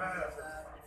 Yeah, yeah, yeah.